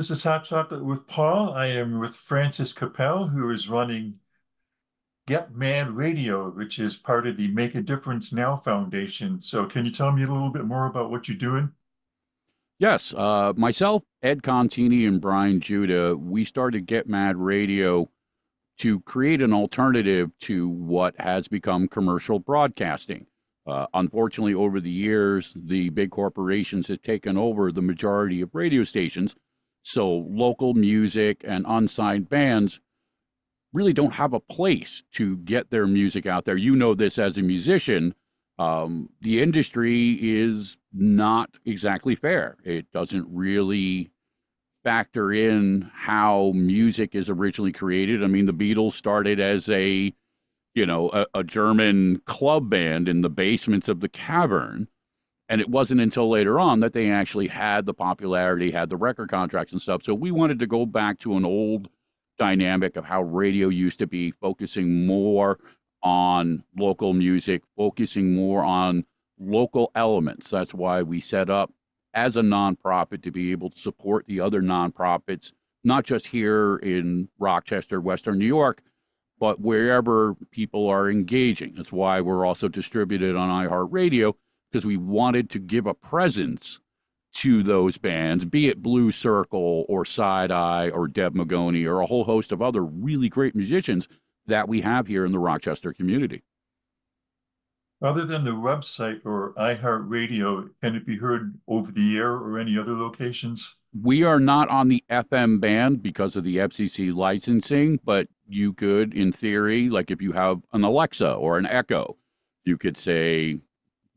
This is Hot Chocolate with Paul. I am with Francis Capell, who is running Get Mad Radio, which is part of the Make a Difference Now Foundation. So, can you tell me a little bit more about what you're doing? Yes, uh, myself, Ed Contini, and Brian Judah, we started Get Mad Radio to create an alternative to what has become commercial broadcasting. Uh, unfortunately, over the years, the big corporations have taken over the majority of radio stations. So local music and unsigned bands really don't have a place to get their music out there. You know this as a musician. Um, the industry is not exactly fair. It doesn't really factor in how music is originally created. I mean, the Beatles started as a you know, a, a German club band in the basements of the cavern. And it wasn't until later on that they actually had the popularity, had the record contracts and stuff. So we wanted to go back to an old dynamic of how radio used to be, focusing more on local music, focusing more on local elements. That's why we set up as a nonprofit to be able to support the other nonprofits, not just here in Rochester, Western New York, but wherever people are engaging. That's why we're also distributed on iHeartRadio because we wanted to give a presence to those bands, be it Blue Circle or Side Eye or Deb Magoni or a whole host of other really great musicians that we have here in the Rochester community. Other than the website or iHeartRadio, can it be heard over the air or any other locations? We are not on the FM band because of the FCC licensing, but you could, in theory, like if you have an Alexa or an Echo, you could say,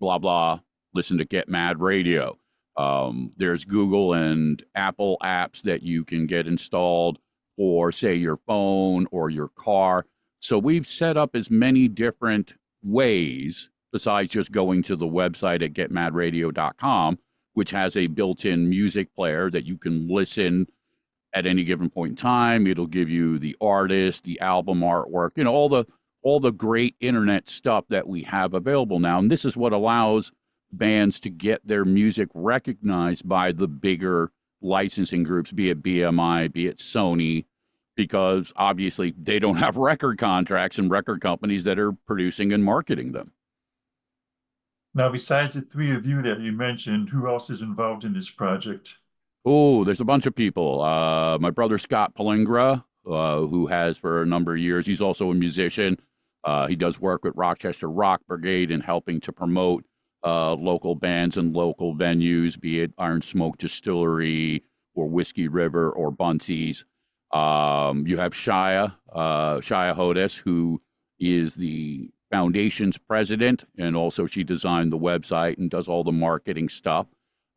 blah, blah, listen to Get Mad Radio. Um, there's Google and Apple apps that you can get installed for, say, your phone or your car. So we've set up as many different ways besides just going to the website at getmadradio.com, which has a built in music player that you can listen at any given point in time. It'll give you the artist, the album artwork, you know, all the all the great internet stuff that we have available now. And this is what allows bands to get their music recognized by the bigger licensing groups, be it BMI, be it Sony, because obviously they don't have record contracts and record companies that are producing and marketing them. Now, besides the three of you that you mentioned, who else is involved in this project? Oh, there's a bunch of people. Uh, my brother Scott Palingra, uh, who has for a number of years, he's also a musician. Uh, he does work with Rochester Rock Brigade in helping to promote uh, local bands and local venues, be it Iron Smoke Distillery or Whiskey River or Bunty's. Um, you have Shia, uh, Shia Hodis, who is the foundation's president, and also she designed the website and does all the marketing stuff.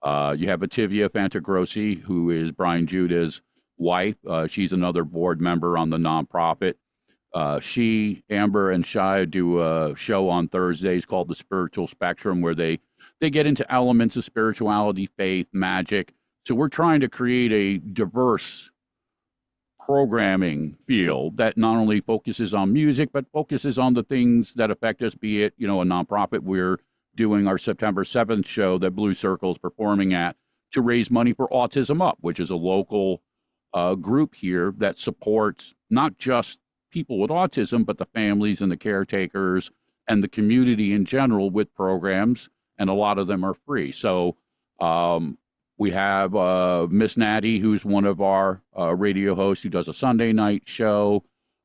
Uh, you have Ativia Fantagrossi, who is Brian Judah's wife. Uh, she's another board member on the nonprofit. Uh, she, Amber, and Shia do a show on Thursdays called The Spiritual Spectrum, where they they get into elements of spirituality, faith, magic. So we're trying to create a diverse programming field that not only focuses on music but focuses on the things that affect us. Be it you know a nonprofit, we're doing our September 7th show that Blue Circle is performing at to raise money for Autism Up, which is a local uh, group here that supports not just people with autism, but the families and the caretakers and the community in general with programs. And a lot of them are free. So um, we have uh, Miss Natty, who's one of our uh, radio hosts who does a Sunday night show.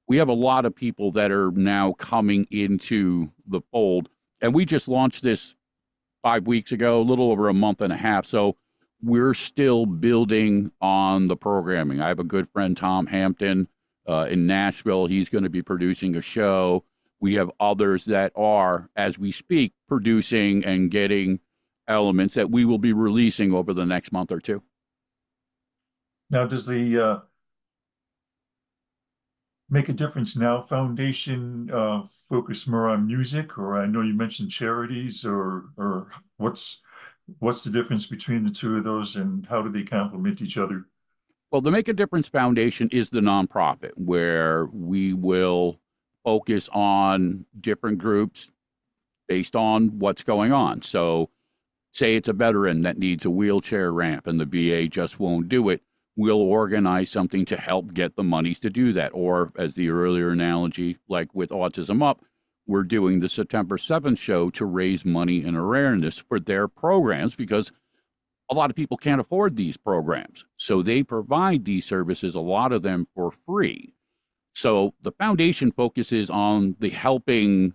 We have a lot of people that are now coming into the fold and we just launched this five weeks ago, a little over a month and a half. So we're still building on the programming. I have a good friend, Tom Hampton, uh, in Nashville. He's going to be producing a show. We have others that are, as we speak, producing and getting elements that we will be releasing over the next month or two. Now, does the uh, Make a Difference Now Foundation uh, focus more on music, or I know you mentioned charities, or or what's what's the difference between the two of those, and how do they complement each other? Well, the Make a Difference Foundation is the nonprofit where we will focus on different groups based on what's going on. So, say it's a veteran that needs a wheelchair ramp and the VA just won't do it. we'll organize something to help get the monies to do that. Or, as the earlier analogy, like with Autism Up, we're doing the September 7th show to raise money and awareness for their programs because a lot of people can't afford these programs. So they provide these services, a lot of them for free. So the foundation focuses on the helping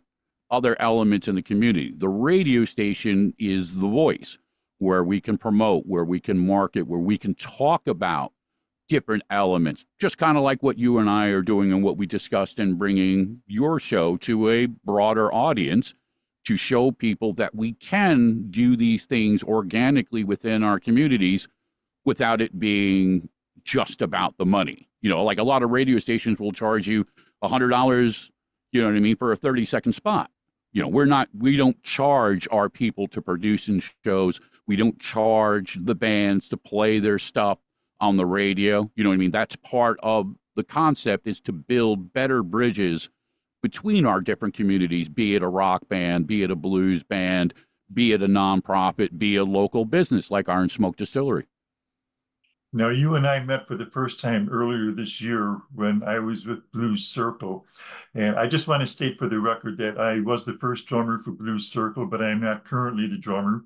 other elements in the community. The radio station is the voice where we can promote, where we can market, where we can talk about different elements, just kind of like what you and I are doing and what we discussed in bringing your show to a broader audience to show people that we can do these things organically within our communities without it being just about the money. You know, like a lot of radio stations will charge you a hundred dollars, you know what I mean, for a 30 second spot. You know, we're not, we don't charge our people to produce in shows. We don't charge the bands to play their stuff on the radio. You know what I mean? That's part of the concept is to build better bridges between our different communities, be it a rock band, be it a blues band, be it a nonprofit, be a local business like Iron Smoke Distillery. Now, you and I met for the first time earlier this year when I was with Blues Circle. And I just want to state for the record that I was the first drummer for Blues Circle, but I am not currently the drummer.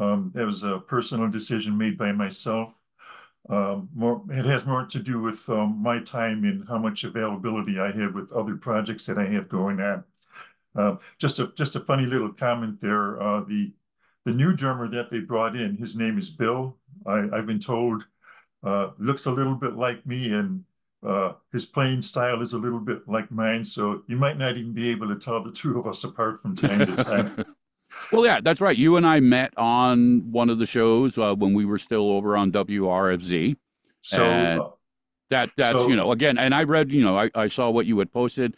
Um, that was a personal decision made by myself. Um, more, it has more to do with um, my time and how much availability I have with other projects that I have going on. Uh, just a just a funny little comment there. Uh, the the new drummer that they brought in, his name is Bill. I, I've been told uh, looks a little bit like me, and uh, his playing style is a little bit like mine. So you might not even be able to tell the two of us apart from time to time. Well, yeah, that's right. You and I met on one of the shows uh, when we were still over on WRFZ. So uh, that that's so- you know again, and I read you know I, I saw what you had posted,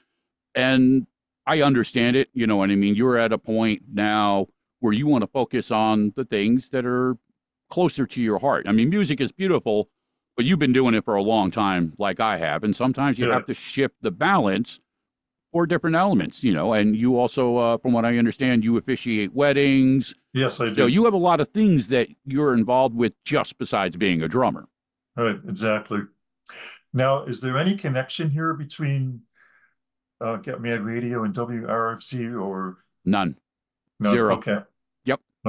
and I understand it. You know what I mean. You're at a point now where you want to focus on the things that are closer to your heart. I mean, music is beautiful, but you've been doing it for a long time, like I have, and sometimes you Yeah. have to shift the balance for different elements. You know, and you also, uh, from what I understand, you officiate weddings. yes, I do. So you have a lot of things that you're involved with just besides being a drummer. Right, exactly. Now, is there any connection here between uh, Get Mad Radio and WRFC or None. no? Zero. Okay.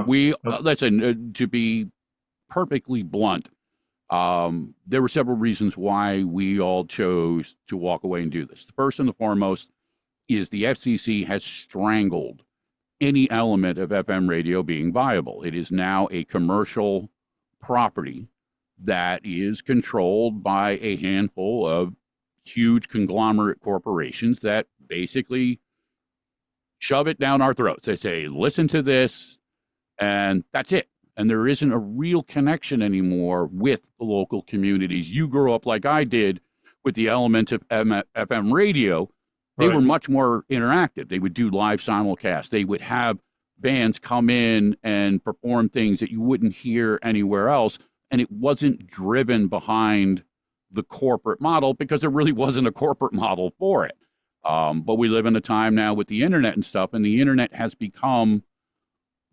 We uh, Nope. listen uh, to be perfectly blunt. Um, there were several reasons why we all chose to walk away and do this. The first and the foremost is the FCC has strangled any element of FM radio being viable. It is now a commercial property that is controlled by a handful of huge conglomerate corporations that basically shove it down our throats. They say, listen to this, and that's it. And there isn't a real connection anymore with the local communities. You grew up like I did with the element of FM radio. They Right. were much more interactive. They would do live simulcasts. They would have bands come in and perform things that you wouldn't hear anywhere else. And it wasn't driven behind the corporate model because there really wasn't a corporate model for it. Um, but we live in a time now with the internet and stuff, and the internet has become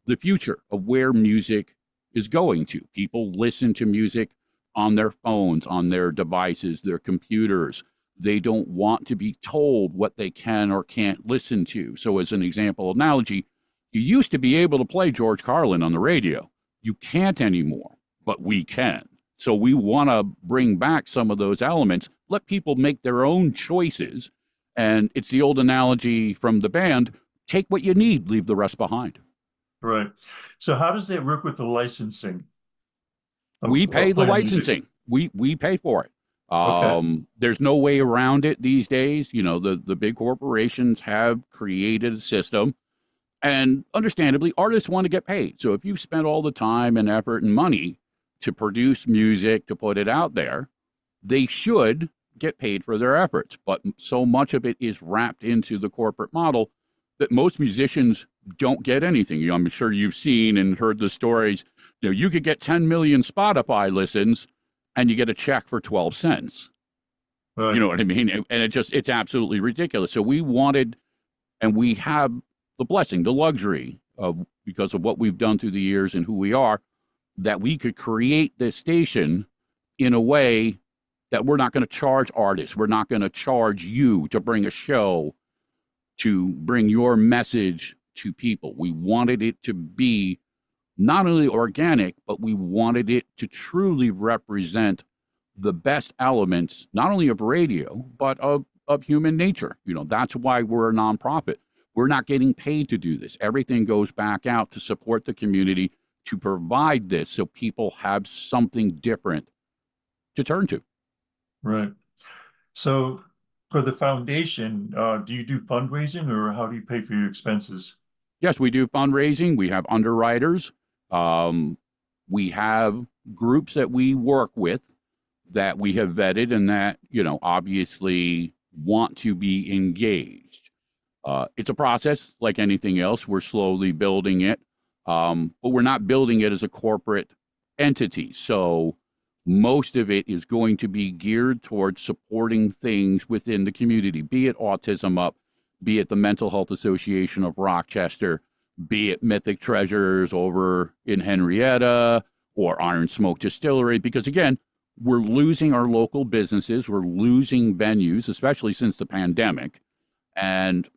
the future of where music is going to. People listen to music on their phones, on their devices, their computers. They don't want to be told what they can or can't listen to. So, as an example analogy, you used to be able to play George Carlin on the radio. You can't anymore, but we can. So, we want to bring back some of those elements, let people make their own choices. And it's the old analogy from the band take what you need, leave the rest behind. Right. So how does that work with the licensing? we pay the music? licensing. We we pay for it. Okay. Um, there's no way around it these days. You know, the the big corporations have created a system, and understandably, artists want to get paid. So if you've spent all the time and effort and money to produce music to put it out there, they should get paid for their efforts. But so much of it is wrapped into the corporate model that most musicians don't get anything. You I'm sure you've seen and heard the stories. You know, you could get 10 million Spotify listens and you get a check for 12 cents. Right. You know what I mean? And it just, it's absolutely ridiculous. So we wanted, and we have the blessing, the luxury of, because of what we've done through the years and who we are, that we could create this station in a way that we're not going to charge artists. We're not going to charge you to bring a show to bring your message to people. We wanted it to be not only organic, but we wanted it to truly represent the best elements, not only of radio, but of, of human nature. You know, that's why we're a nonprofit. We're not getting paid to do this. Everything goes back out to support the community to provide this so people have something different to turn to. Right. So for the foundation, uh, do you do fundraising or how do you pay for your expenses? Yes, we do fundraising. We have underwriters. Um, we have groups that we work with that we have vetted and that, you know, obviously want to be engaged. Uh, it's a process like anything else. We're slowly building it, um, but we're not building it as a corporate entity. So most of it is going to be geared towards supporting things within the community, be it Autism Up, be it the Mental Health Association of Rochester, be it Mythic Treasures over in Henrietta or Iron Smoke Distillery, because again, we're losing our local businesses, we're losing venues, especially since the pandemic. And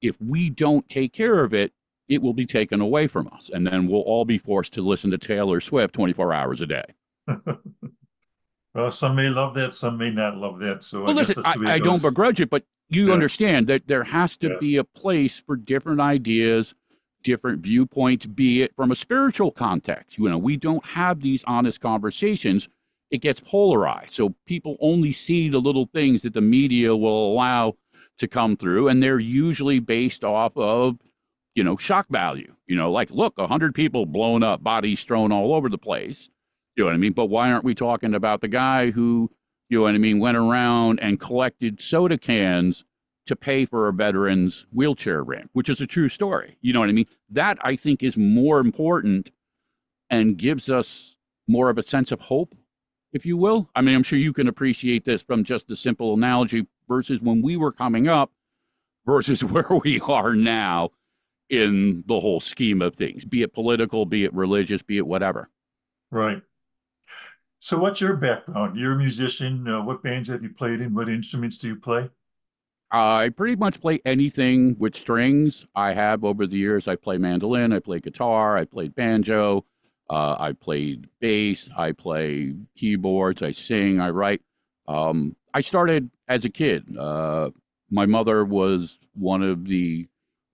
if we don't take care of it, it will be taken away from us. And then we'll all be forced to listen to Taylor Swift 24 hours a day. well, some may love that, some may not love that. So well, I listen, I, I don't begrudge it, but you yeah. understand that there has to yeah. be a place for different ideas, different viewpoints, be it from a spiritual context. You know, we don't have these honest conversations. It gets polarized. So people only see the little things that the media will allow to come through, and they're usually based off of, you know, shock value. You know, like, look, a 100 people blown up, bodies thrown all over the place. You know what I mean? But why aren't we talking about the guy who, you know what I mean, went around and collected soda cans to pay for a veteran's wheelchair ramp, which is a true story. You know what I mean? That I think is more important and gives us more of a sense of hope, if you will. I mean, I'm sure you can appreciate this from just a simple analogy versus when we were coming up versus where we are now in the whole scheme of things, be it political, be it religious, be it whatever. Right. So, what's your background? You're a musician. Uh, what bands have you played in? What instruments do you play? I pretty much play anything with strings. I have over the years. I play mandolin, I play guitar, I played banjo, uh, I played bass, I play keyboards, I sing, I write. Um, I started as a kid. Uh, my mother was one of the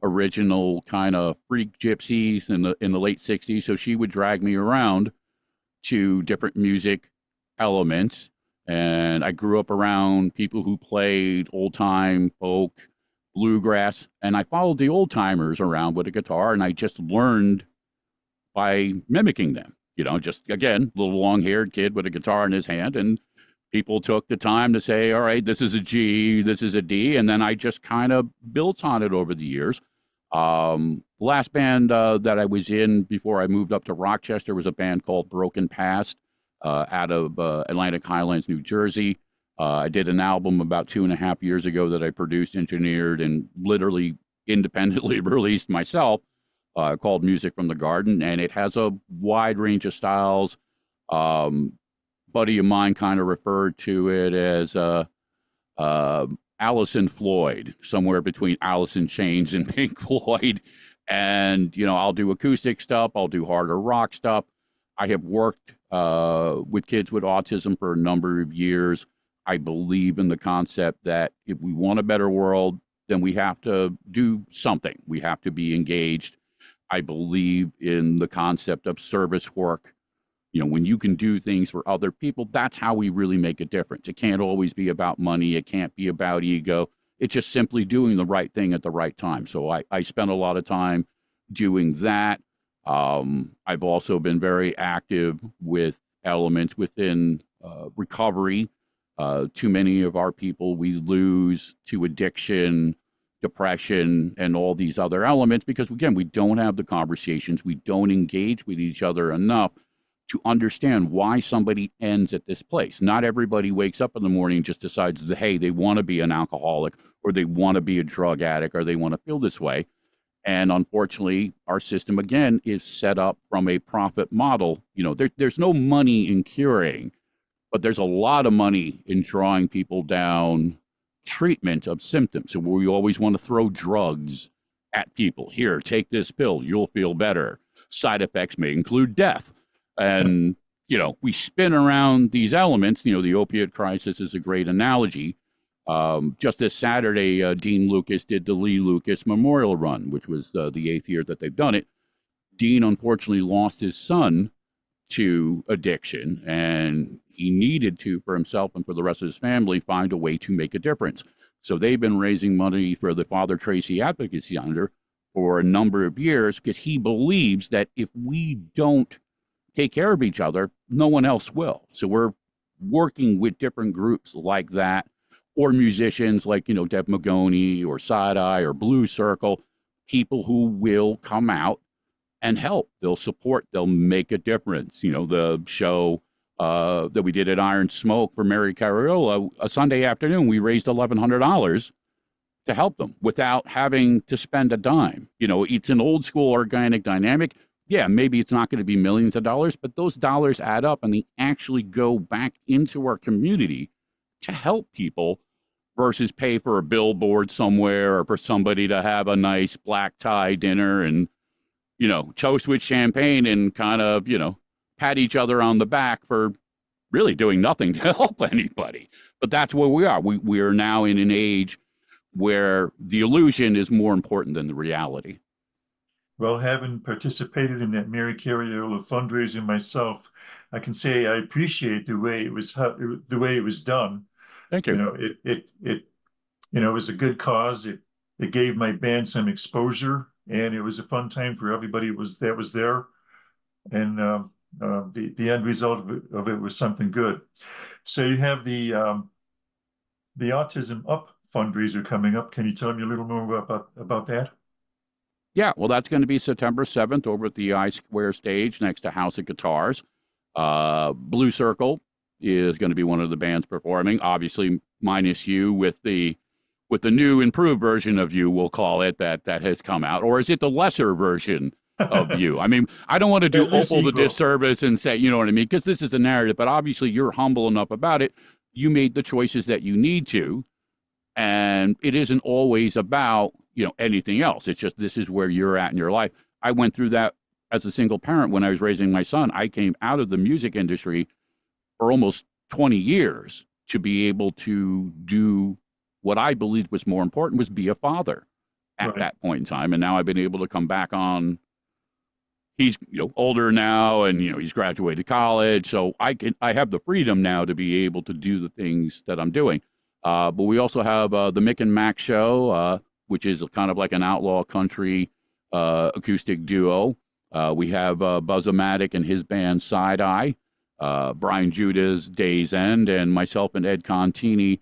original kind of freak gypsies in the in the late '60s, so she would drag me around to different music elements and I grew up around people who played old time folk, bluegrass, and I followed the old timers around with a guitar, and I just learned by mimicking them. You know, just again, little long haired kid with a guitar in his hand, and people took the time to say, all right, this is a G, this is a D, and then I just kind of built on it over the years. Um, last band uh, that I was in before I moved up to Rochester was a band called Broken Past out of uh, Atlantic Highlands, New Jersey. Uh, I did an album about two and a half years ago that I produced, engineered, and literally independently released myself uh, called Music from the Garden. And it has a wide range of styles. Um, buddy of mine kind of referred to it as uh, uh, Alice in Floyd, somewhere between in Chains and Pink Floyd. And, you know, I'll do acoustic stuff, I'll do harder rock stuff. I have worked uh, with kids with autism for a number of years. I believe in the concept that if we want a better world, then we have to do something. We have to be engaged. I believe in the concept of service work. You know, when you can do things for other people, that's how we really make a difference. It can't always be about money, it can't be about ego. It's just simply doing the right thing at the right time. So I, I spend a lot of time doing that. Um, I've also been very active with elements within uh, recovery. Uh, too many of our people we lose to addiction, depression, and all these other elements because, again, we don't have the conversations, we don't engage with each other enough to understand why somebody ends at this place. Not everybody wakes up in the morning and just decides hey, they want to be an alcoholic or they want to be a drug addict or they want to feel this way. And unfortunately, our system again is set up from a profit model. You know, there, there's no money in curing, but there's a lot of money in drawing people down treatment of symptoms. So we always want to throw drugs at people. Here, take this pill, you'll feel better. Side effects may include death. And, you know, we spin around these elements. You know, the opiate crisis is a great analogy. Um, just this Saturday, uh, Dean Lucas did the Lee Lucas Memorial Run, which was uh, the eighth year that they've done it. Dean unfortunately lost his son to addiction, and he needed to, for himself and for the rest of his family, find a way to make a difference. So they've been raising money for the Father Tracy Advocacy Center for a number of years because he believes that if we don't take care of each other, no one else will. So we're working with different groups like that or musicians like, you know, Deb Magoni or Side Eye or Blue Circle, people who will come out and help. They'll support, they'll make a difference. You know, the show uh, that we did at Iron Smoke for Mary Cariola, a Sunday afternoon, we raised $1,100 to help them without having to spend a dime. You know, it's an old school organic dynamic. Yeah, maybe it's not going to be millions of dollars, but those dollars add up and they actually go back into our community to help people versus pay for a billboard somewhere or for somebody to have a nice black tie dinner and, you know, toast with champagne and kind of, you know, pat each other on the back for really doing nothing to help anybody. But that's where we are. We, we are now in an age where the illusion is more important than the reality. Well, having participated in that Mary Cariola fundraiser myself, I can say I appreciate the way it was the way it was done. Thank you. You know, it it it you know it was a good cause. It it gave my band some exposure, and it was a fun time for everybody was that was there. And um, uh, the the end result of it, of it, was something good. So you have the um, the Autism Up fundraiser coming up. Can you tell me a little more about about that? Yeah, well, that's going to be September seventh over at the I Square stage next to House of Guitars. Uh, Blue Circle is going to be one of the bands performing. Obviously, minus you with the with the new improved version of you, we'll call it that that has come out, or is it the lesser version of you. I mean, I don't want to do Opal the disservice and say, you know what I mean, because this is the narrative, but obviously you're humble enough about it. You made the choices that you need to, and it isn't always about, you know, anything else. It's just this is where you're at in your life. I went through that as a single parent when I was raising my son. I came out of the music industry for almost 20 years to be able to do what I believed was more important was be a father at right. that point in time. And now I've been able to come back on he's you know older now and you know he's graduated college so i can i have the freedom now to be able to do the things that i'm doing uh, but we also have uh, the mick and mac show uh, which is kind of like an outlaw country uh, acoustic duo uh, we have uh, Buzz-O-Matic and his band side eye brian judah's days end and myself and ed contini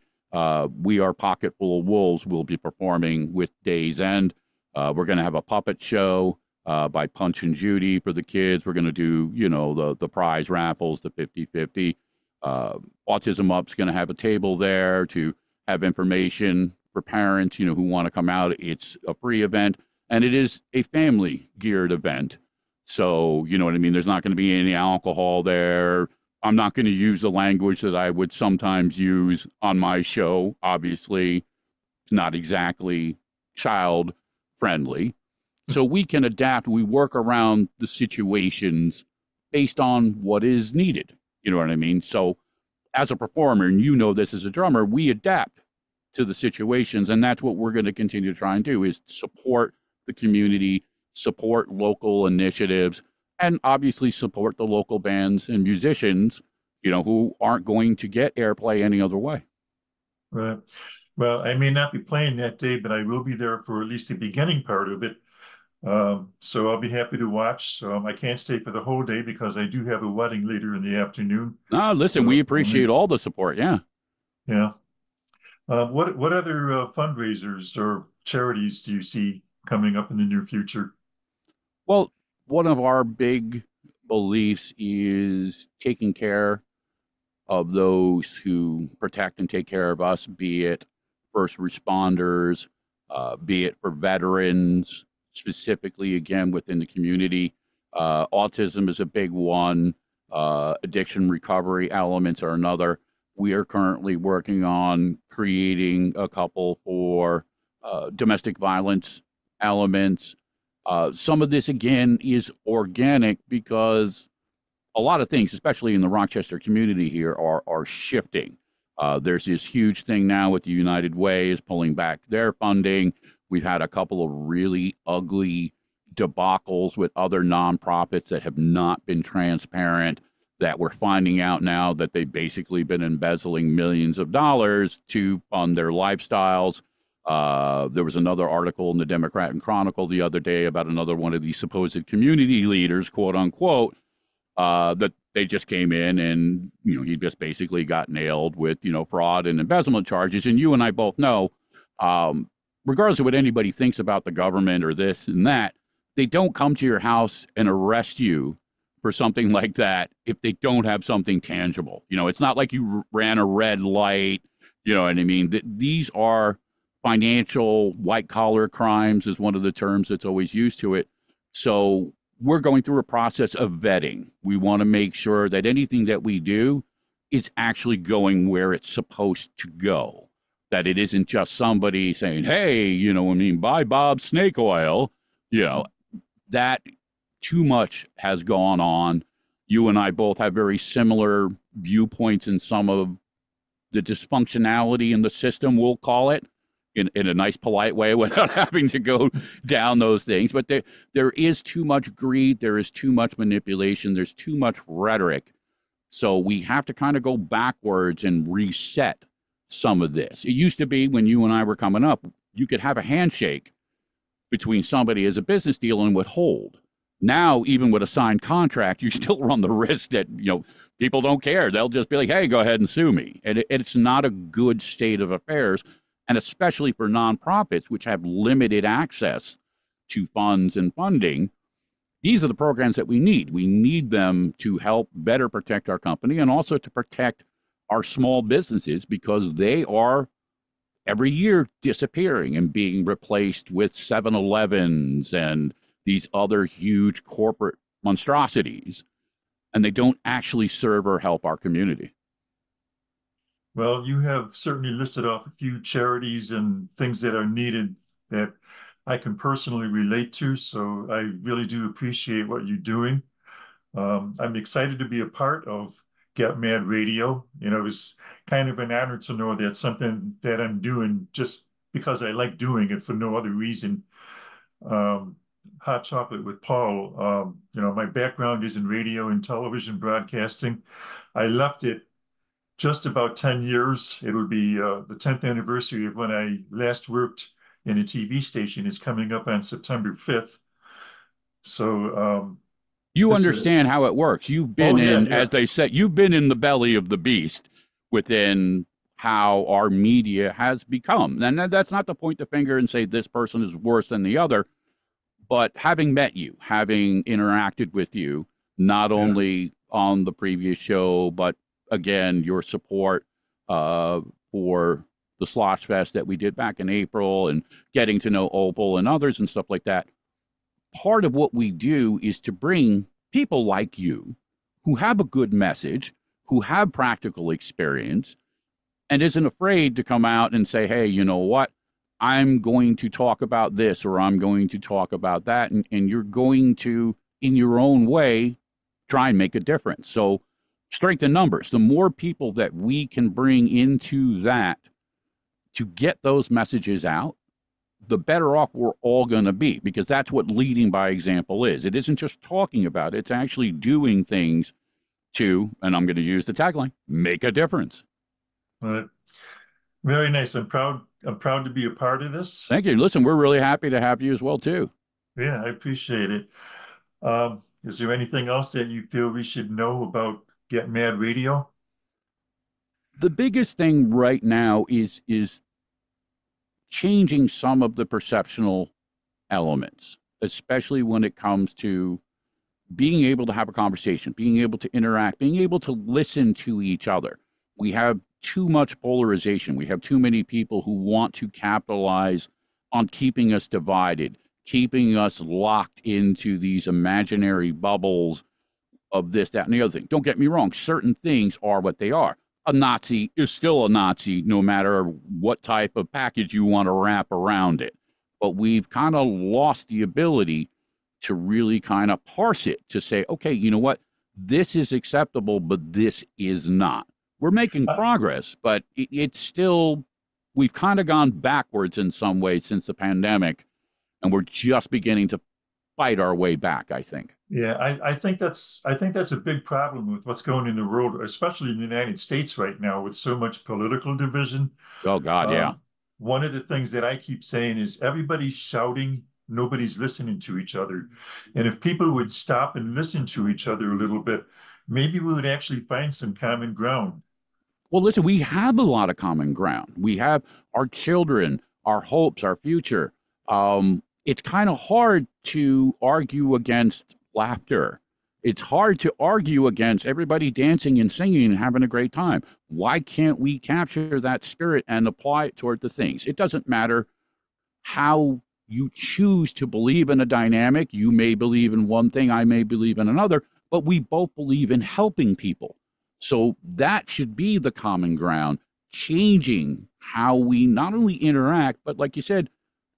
we are pocket full of wolves will be performing with days end we're going to have a puppet show uh, by Punch and Judy for the kids. We're going to do, you know, the the prize raffles, the 50 50. Uh, Autism Up's going to have a table there to have information for parents, you know, who want to come out. It's a free event and it is a family geared event. So, you know what I mean? There's not going to be any alcohol there. I'm not going to use the language that I would sometimes use on my show. Obviously, it's not exactly child friendly. So we can adapt, we work around the situations based on what is needed. You know what I mean? So as a performer, and you know this as a drummer, we adapt to the situations. And that's what we're going to continue to try and do is support the community, support local initiatives, and obviously support the local bands and musicians, you know, who aren't going to get airplay any other way. Right. Well, I may not be playing that day, but I will be there for at least the beginning part of it. Um, so I'll be happy to watch. So um, I can't stay for the whole day because I do have a wedding later in the afternoon. Ah, listen, so, we appreciate all the support. Yeah. Yeah. Uh, what what other uh, fundraisers or charities do you see coming up in the near future? Well, one of our big beliefs is taking care of those who protect and take care of us, be it first responders, uh, be it for veterans, specifically again within the community. Uh, autism is a big one. Uh, addiction recovery elements are another. We are currently working on creating a couple for uh, domestic violence elements. Uh, some of this, again, is organic because a lot of things, especially in the Rochester community here, are, are shifting. Uh, there's this huge thing now with the United Way is pulling back their funding. We've had a couple of really ugly debacles with other nonprofits that have not been transparent that we're finding out now that they've basically been embezzling millions of dollars to fund their lifestyles. Uh, there was another article in the Democrat and Chronicle the other day about another one of these supposed community leaders, quote unquote, uh, that they just came in and you know he just basically got nailed with you know fraud and embezzlement charges. And you and I both know, um, regardless of what anybody thinks about the government or this and that, they don't come to your house and arrest you for something like that if they don't have something tangible. You know, it's not like you ran a red light. You know what I mean? That these are financial white collar crimes is one of the terms that's always used to it. So we're going through a process of vetting. We want to make sure that anything that we do is actually going where it's supposed to go. That it isn't just somebody saying, hey, you know, I mean, buy Bob snake oil. You know, that too much has gone on. You and I both have very similar viewpoints in some of the dysfunctionality in the system, we'll call it in, in a nice, polite way without having to go down those things. But there, there is too much greed, there is too much manipulation, there's too much rhetoric. So we have to kind of go backwards and reset some of this. It used to be when you and I were coming up, you could have a handshake between somebody as a business deal and withhold. Now, even with a signed contract, you still run the risk that, you know, people don't care. They'll just be like, hey, go ahead and sue me. And it, it's not a good state of affairs and especially for nonprofits, which have limited access to funds and funding, these are the programs that we need. We need them to help better protect our company and also to protect our small businesses because they are every year disappearing and being replaced with 7 Elevens and these other huge corporate monstrosities. And they don't actually serve or help our community. Well, you have certainly listed off a few charities and things that are needed that I can personally relate to. So I really do appreciate what you're doing. Um, I'm excited to be a part of Get Mad Radio. You know, it's kind of an honor to know that something that I'm doing just because I like doing it for no other reason. Um, hot chocolate with Paul. Um, you know, my background is in radio and television broadcasting. I left it just about 10 years. It will be uh, the 10th anniversary of when I last worked in a TV station is coming up on September 5th. So um, you understand is... how it works. You've been oh, yeah, in, yeah. as they say, you've been in the belly of the beast within how our media has become. And that's not to point the finger and say this person is worse than the other, but having met you, having interacted with you, not yeah. only on the previous show, but again your support uh, for the Slosh Fest that we did back in April and getting to know Opal and others and stuff like that. Part of what we do is to bring people like you who have a good message, who have practical experience, and isn't afraid to come out and say, hey, you know what? I'm going to talk about this or I'm going to talk about that. And, and you're going to, in your own way, try and make a difference. So strength in numbers. The more people that we can bring into that to get those messages out, the better off we're all going to be because that's what leading by example is. It isn't just talking about it, it's actually doing things to, and I'm going to use the tagline, make a difference. Right. Very nice. I'm proud. I'm proud to be a part of this. Thank you. Listen, we're really happy to have you as well too. Yeah, I appreciate it. Um, is there anything else that you feel we should know about Get Mad Radio? The biggest thing right now is is changing some of the perceptional elements, especially when it comes to being able to have a conversation, being able to interact, being able to listen to each other. We have too much polarization. We have too many people who want to capitalize on keeping us divided, keeping us locked into these imaginary bubbles of this, that, and the other thing. Don't get me wrong, certain things are what they are. A Nazi is still a Nazi, no matter what type of package you want to wrap around it. But we've kind of lost the ability to really kind of parse it to say, okay, you know what? This is acceptable, but this is not. We're making Uh, progress, but it, it's still, we've kind of gone backwards in some ways since the pandemic, and we're just beginning to fight our way back, I think. Yeah, I, I think that's I think that's a big problem with what's going in the world, especially in the United States right now, with so much political division. Oh, God, yeah. Um, one of the things that I keep saying is everybody's shouting, nobody's listening to each other. And if people would stop and listen to each other a little bit, maybe we would actually find some common ground. Well, listen, we have a lot of common ground. We have our children, our hopes, our future. Um, it's kind of hard to argue against laughter. It's hard to argue against everybody dancing and singing and having a great time. Why can't we capture that spirit and apply it toward the things? It doesn't matter how you choose to believe in a dynamic. You may believe in one thing, I may believe in another, but we both believe in helping people. So that should be the common ground, changing how we not only interact, but like you said,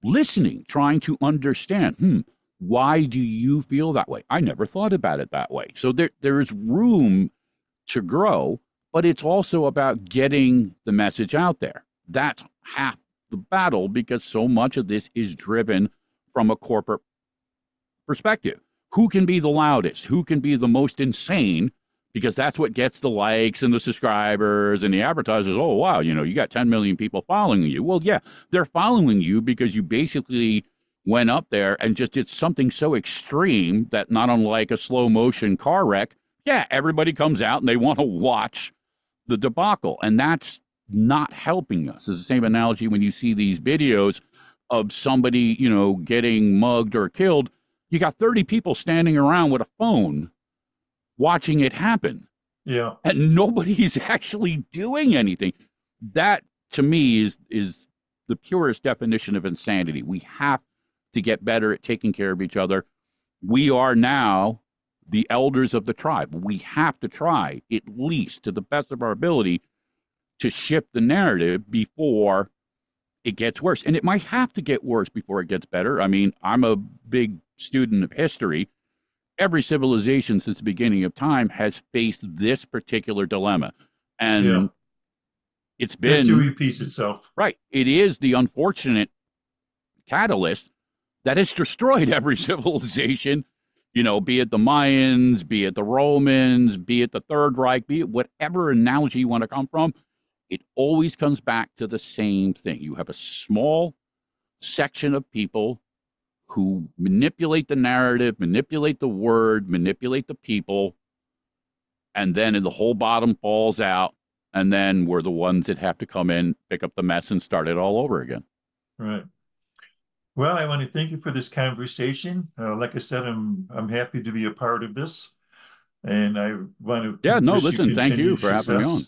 listening, trying to understand, hmm, why do you feel that way? I never thought about it that way. So there there is room to grow, but it's also about getting the message out there. That's half the battle because so much of this is driven from a corporate perspective. Who can be the loudest? Who can be the most insane? Because that's what gets the likes and the subscribers and the advertisers. Oh, wow, you know, you got 10 million people following you. Well, yeah, they're following you because you basically went up there and just did something so extreme that not unlike a slow motion car wreck, yeah, everybody comes out and they want to watch the debacle. And that's not helping us. It's the same analogy when you see these videos of somebody, you know, getting mugged or killed. You got 30 people standing around with a phone watching it happen, Yeah, and nobody's actually doing anything. That to me is is the purest definition of insanity. We have to get better at taking care of each other. We are now the elders of the tribe. We have to try, at least to the best of our ability, to shift the narrative before it gets worse. And it might have to get worse before it gets better. I mean, I'm a big student of history. Every civilization since the beginning of time has faced this particular dilemma. And Yeah. it's been history repeats itself. Right. It is the unfortunate catalyst that has destroyed every civilization, you know, be it the Mayans, be it the Romans, be it the Third Reich, be it whatever analogy you want to come from. It always comes back to the same thing. You have a small section of people who manipulate the narrative, manipulate the word, manipulate the people, and then the whole bottom falls out and then we're the ones that have to come in, pick up the mess, and start it all over again. Right. Well, I want to thank you for this conversation. Uh, like I said, I'm I'm happy to be a part of this, and I want to Yeah, no, listen, thank you for having me on.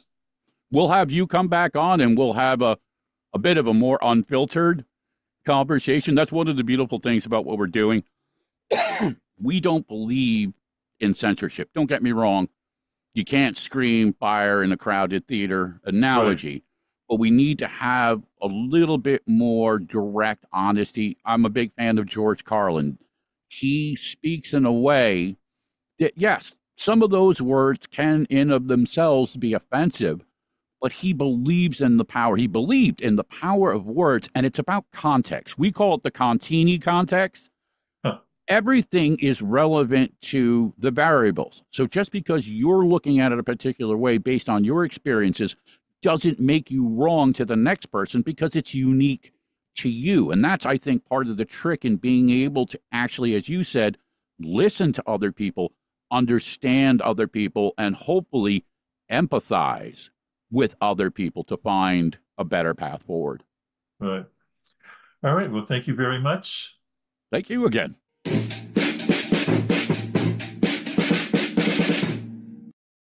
We'll have you come back on, and we'll have a a bit of a more unfiltered conversation. That's one of the beautiful things about what we're doing. we don't believe in censorship. Don't get me wrong. You can't scream fire in a crowded theater analogy, but we need to have a little bit more direct honesty. I'm a big fan of George Carlin. He speaks in a way that, yes, some of those words can, in of themselves, be offensive, but he believes in the power. He believed in the power of words, and it's about context. We call it the Contini context. Huh. Everything is relevant to the variables. So just because you're looking at it a particular way based on your experiences doesn't make you wrong to the next person because it's unique to you. And that's, I think, part of the trick in being able to actually, as you said, listen to other people, understand other people, and hopefully empathize with other people to find a better path forward. Right. All right. Well, thank you very much. Thank you again.